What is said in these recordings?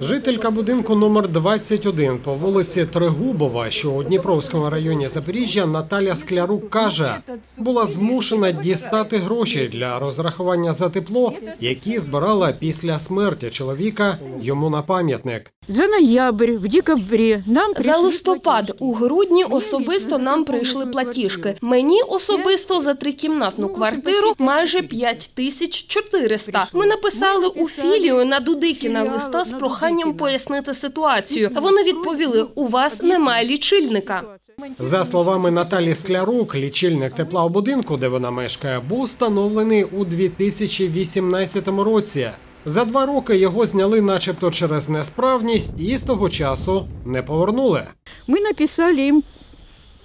Жителька будинку номер 21 по вулиці Тригубова, що у Дніпровському районі Запоріжжя, Наталя Склярук каже, була змушена дістати гроші для розрахування за тепло, які збирала після смерті чоловіка йому на пам'ятник. За ноябрь, в декабре нам За листопад платежки. у грудні особисто нам прийшли платіжки. Мені особисто за трикімнатну квартиру майже 5400. Ми написали у філію на Дудикіна листа з проханням пояснити ситуацію. Вони відповіли: у вас немає лічильника. За словами Наталі Склярук, лічильник тепла у будинку, де вона мешкає, був встановлений у 2018 році. За два роки його зняли, начебто, через несправність, і з того часу не повернули. Мы написали им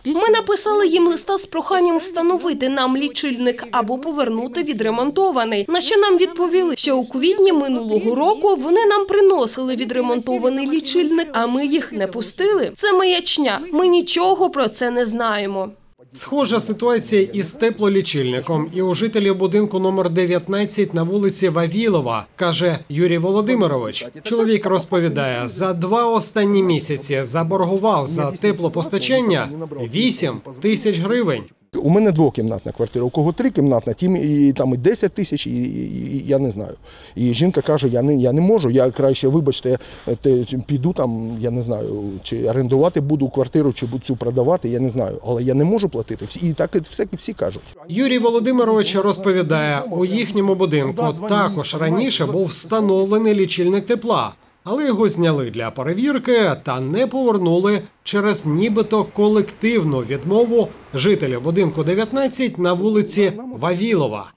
письмо. Ми написали їм листа з проханням встановити нам лічильник або повернути відремонтований. На що нам відповіли, що у квітні минулого року вони нам приносили відремонтований лічильник, а ми їх не пустили. Це маячня. Ми нічого про це не знаємо. Схожа ситуація із теплолічильником і у жителів будинку номер 19 на вулиці Вавілова, каже Юрій Володимирович. Чоловік розповідає, за два останні місяці заборгував за теплопостачання 8 тисяч гривень. У мене двокімнатна квартира, у кого трикімнатна, тим і там і 10 тисяч, і, і, і я не знаю. І жінка каже, я не, я не можу, я краще, вибачте, те, піду там, я не знаю, чи орендувати буду квартиру, чи цю продавати, я не знаю. Але я не можу платити. І так і всі, всі кажуть. Юрій Володимирович розповідає, у їхньому будинку також раніше був встановлений лічильник тепла, але його зняли для перевірки та не повернули через нібито колективну відмову жителів будинку 19 на вулиці Вавілова.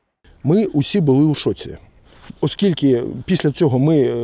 Ми усі були у шоці. Оскільки після цього ми, е,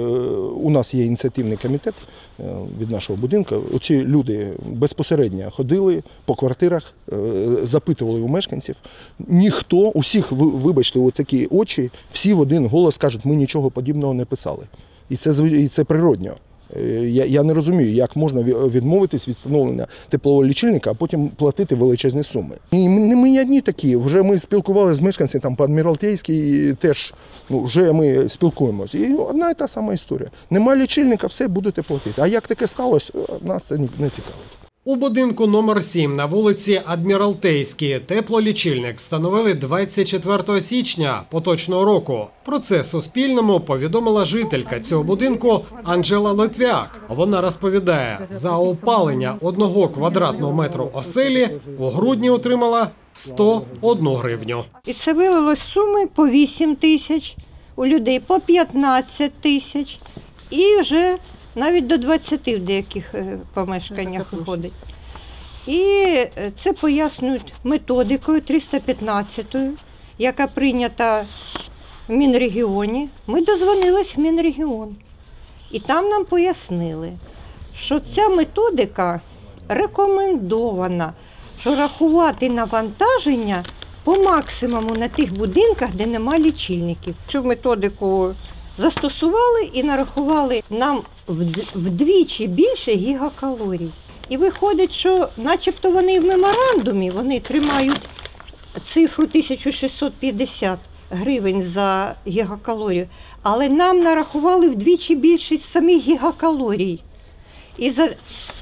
у нас є ініціативний комітет е, від нашого будинку, оці люди безпосередньо ходили по квартирах, е, запитували у мешканців. Ніхто, усіх, вибачте, от такі очі, всі в один голос кажуть, ми нічого подібного не писали. І це, і це природньо. Е, Я, я не розумію, як можна відмовитись від встановлення теплового лічильника, а потім платити величезні суми. І не ми не одні такі. Вже ми спілкувалися з мешканцями там по Адміралтейській, теж ну, вже ми спілкуємося. І одна і та сама історія. Нема лічильника, все будете платити. А як таке сталося, нас це не цікавить. У будинку номер 7 на вулиці Адміралтейській теплолічильник встановили 24 січня поточного року. Про це Суспільному повідомила жителька цього будинку Анжела Литвяк. Вона розповідає, за опалення одного квадратного метру оселі у грудні отримала 101 гривню. І це вилилось суми по 8 тисяч, у людей по 15 тисяч і вже навіть до 20 в деяких е, помешканнях виходить. І е, це пояснюють методикою 315, яка прийнята в Мінрегіоні. Ми дозвонились в Мінрегіон. І там нам пояснили, що ця методика рекомендована, що рахувати навантаження по максимуму на тих будинках, де нема лічильників. Цю методику застосували і нарахували нам вдвічі більше гігакалорій. І виходить, що начебто вони в меморандумі вони тримають цифру 1650 гривень за гігакалорію, але нам нарахували вдвічі більше самих гігакалорій. І за...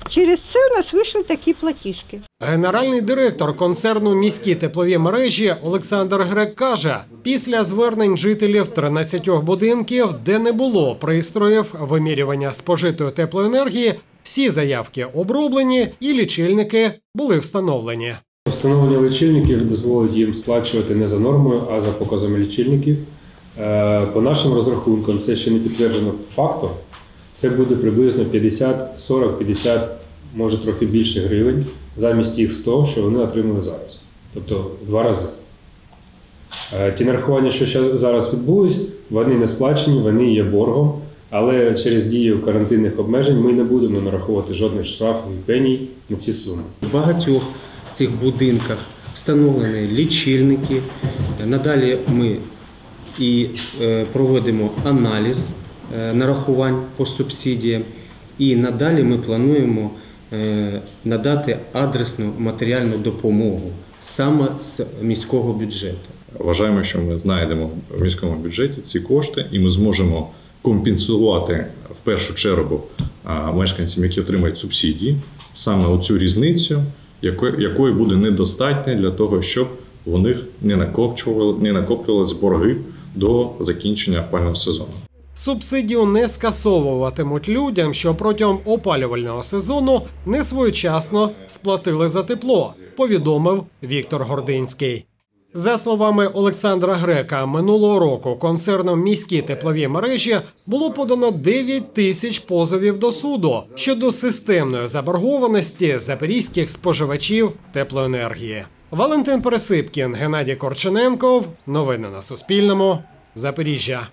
через це у нас вийшли такі платіжки. Генеральний директор концерну міські теплові мережі Олександр Грек каже: після звернень жителів 13 будинків, де не було пристроїв вимірювання спожитої теплоенергії, всі заявки оброблені і лічильники були встановлені. Встановлення лічильників дозволить їм сплачувати не за нормою, а за показами лічильників. Е, По нашим розрахункам, це ще не підтверджено фактом. Це буде приблизно 50, 40, 50, може трохи більше гривень замість тих 100, що вони отримали зараз. Тобто в два рази. Е, Ті нарахування, що зараз відбулись, вони не сплачені, вони є боргом, але через дію карантинних обмежень ми не будемо нараховувати жодних штрафів і пеній на ці суми. В багатьох цих будинках встановлені лічильники. Надалі ми і е, проводимо аналіз нарахувань по субсидіям. І надалі ми плануємо е, надати адресну матеріальну допомогу саме з міського бюджету. Вважаємо, що ми знайдемо в міському бюджеті ці кошти, і ми зможемо компенсувати в першу чергу мешканцям, які отримають субсидії, саме оцю різницю, якої буде недостатньо для того, щоб у них не накопчували, не накоплювалися борги до закінчення опального сезону. Субсидію не скасовуватимуть людям, що протягом опалювального сезону не своєчасно сплатили за тепло, повідомив Віктор Гординський. За словами Олександра Грека, минулого року концерном міські теплові мережі було подано 9 тисяч позовів до суду щодо системної заборгованості запорізьких споживачів теплоенергії. Валентин Пересипкін, Геннадій Корчененков. Новини на Суспільному. Запоріжжя.